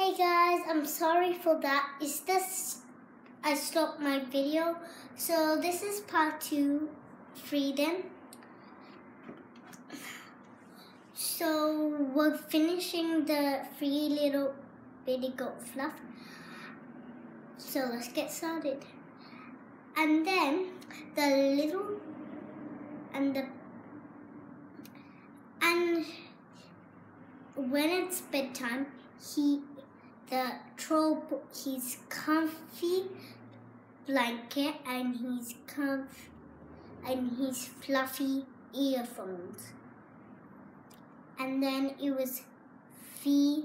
Hey guys, I'm sorry for that. Is this I stopped my video. So this is part two, freedom. So we're finishing the free little Billy Goat Gruff. So let's get started. And then the little and the and when it's bedtime, he the troll put his comfy blanket and his comf and his fluffy earphones. And then it was fee